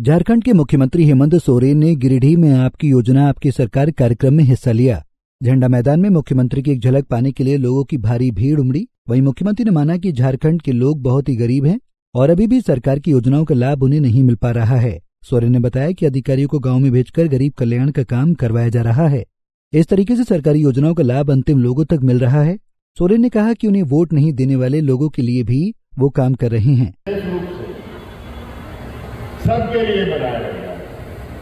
झारखंड के मुख्यमंत्री हेमंत सोरेन ने गिरिडीह में आपकी योजना, आपकी सरकार कार्यक्रम में हिस्सा लिया। झंडा मैदान में मुख्यमंत्री की एक झलक पाने के लिए लोगों की भारी भीड़ उमड़ी। वहीं मुख्यमंत्री ने माना कि झारखंड के लोग बहुत ही गरीब हैं और अभी भी सरकार की योजनाओं का लाभ उन्हें नहीं मिल पा रहा है। सोरेन ने बताया कि अधिकारियों को गाँव में भेजकर गरीब कल्याण का काम करवाया जा रहा है। इस तरीके से सरकारी योजनाओं का लाभ अंतिम लोगों तक मिल रहा है। सोरेन ने कहा कि उन्हें वोट नहीं देने वाले लोगों के लिए भी वो काम कर रहे हैं। सबके लिए बनाया गया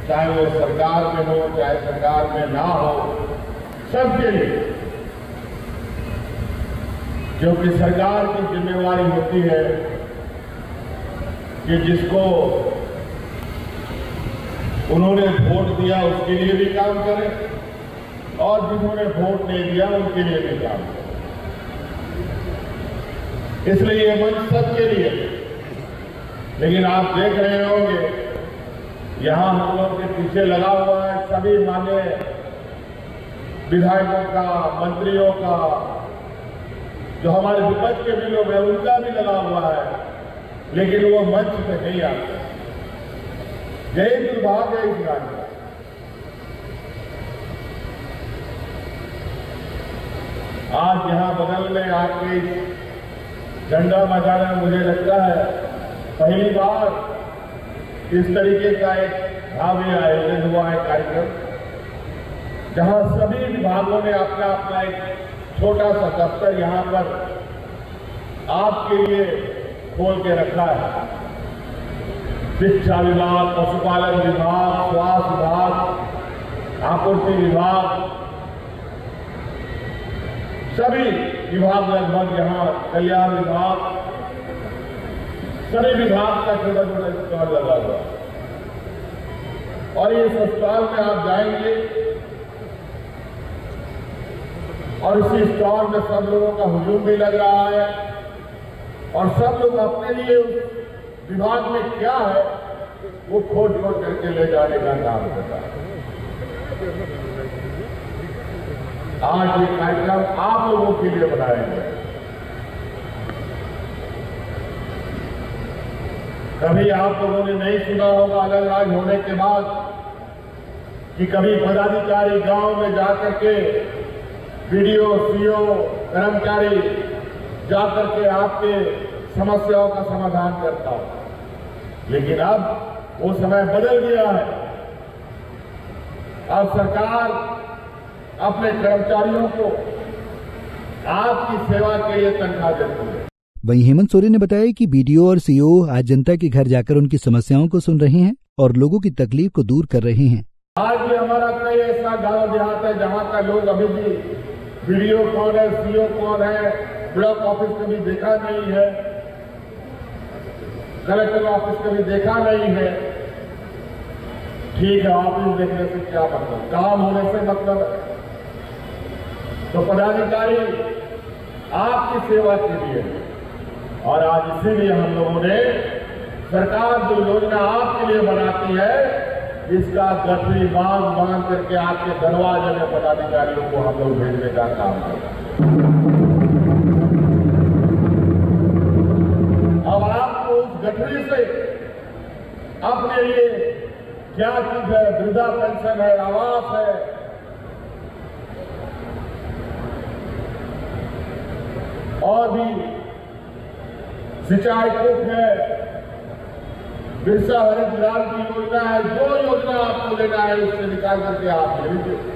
चाहे वो सरकार में हो, चाहे सरकार में ना हो, सबके लिए। क्योंकि सरकार की जिम्मेवारी होती है कि जिसको उन्होंने वोट दिया उसके लिए भी काम करें और जिन्होंने वोट नहीं दिया उनके लिए भी काम करें। इसलिए ये मंच सबके लिए लेकिन आप देख रहे होंगे, यहाँ हम लोग के पीछे लगा हुआ है सभी मान्य विधायकों का, मंत्रियों का, जो हमारे विपक्ष के भी लोग हैं, उनका भी लगा हुआ है, लेकिन वो मंच पे नहीं आते यही दुर्भाग्य है इस राज्य आज यहाँ बगल में आपके झंडा मैदान में मुझे लगता है पहली बार इस तरीके का एक भव्य आयोजन हुआ है कार्यक्रम, जहाँ सभी विभागों ने अपना अपना एक छोटा सा दफ्तर यहाँ पर आपके लिए खोल के रखा है। शिक्षा विभाग, पशुपालन विभाग, स्वास्थ्य विभाग, आपूर्ति विभाग, सभी विभाग लगभग यहाँ कल्याण विभाग सभी विभाग का छोटा छोटा स्टॉल लगा हुआ और इस स्टॉल में आप जाएँगे और इसी स्टॉल में सब लोगों का हुजूम भी लग रहा है। और सब लोग अपने लिए विभाग में क्या है, वो खोज खोज करके ले जाने का काम करता है। आज ये कार्यक्रम आप लोगों के लिए बनाया गया कभी आप लोगों ने नहीं सुना होगा अलग राज होने के बाद कि कभी पदाधिकारी गाँव में जाकर के वीडियो सीओ, कर्मचारी जाकर के आपके समस्याओं का समाधान करता हो। लेकिन अब वो समय बदल गया है। अब सरकार अपने कर्मचारियों को आपकी सेवा के लिए तनख्वाह देती है। वहीं हेमंत सोरेन ने बताया कि बीडीओ और सीओ आज जनता के घर जाकर उनकी समस्याओं को सुन रहे हैं और लोगों की तकलीफ़ को दूर कर रहे हैं। आज भी हमारा कई ऐसा गाँव देहात है जहाँ का लोग अभी भी बीडीओ कौन है सीओ कौन है, ब्लॉक ऑफ़िस कभी देखा नहीं है, कलेक्टर ऑफ़िस कभी देखा नहीं है। ठीक है ऑफ़िस देखने से क्या मतलब? काम होने से मतलब। है तो पदाधिकारी, आपकी सेवा के लिए और आज इसीलिए हम लोगों ने सरकार जो योजना आपके लिए बनाती है इसका गठरी बाँध बाँध करके आपके दरवाजे में पदाधिकारियों को हम लोग भेजने का काम करते अब आपको उस गठरी से अपने लिए क्या चीज़ है? वृद्धा पेंशन है, आवास है। और भी सिंचाई कूप है। बिरसा हरित ग्राम की योजना है। जो योजना आपको लेना है उससे निकाल करके आप ले लीजिए।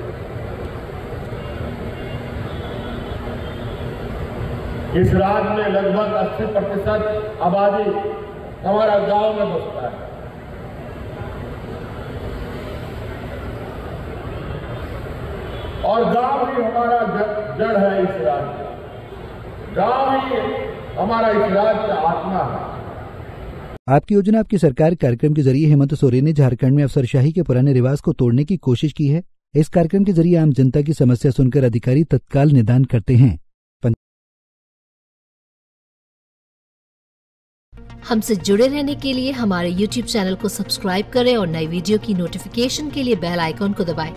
इस राज्य में लगभग 80 प्रतिशत आबादी हमारा गाँव में बसता है। और गाँव ही हमारा जड़ है इस राज्य गाँव ही हमारा इस राज्य का आत्मा है। आपकी योजना आपकी सरकार कार्यक्रम के ज़रिए हेमंत सोरेन ने झारखंड में अफसरशाही के पुराने रिवाज को तोड़ने की कोशिश की है। इस कार्यक्रम के ज़रिए आम जनता की समस्या सुनकर अधिकारी तत्काल निदान करते हैं। हमसे जुड़े रहने के लिए हमारे YouTube चैनल को सब्सक्राइब करें और नई वीडियो की नोटिफिकेशन के लिए बेल आइकॉन को दबाएँ।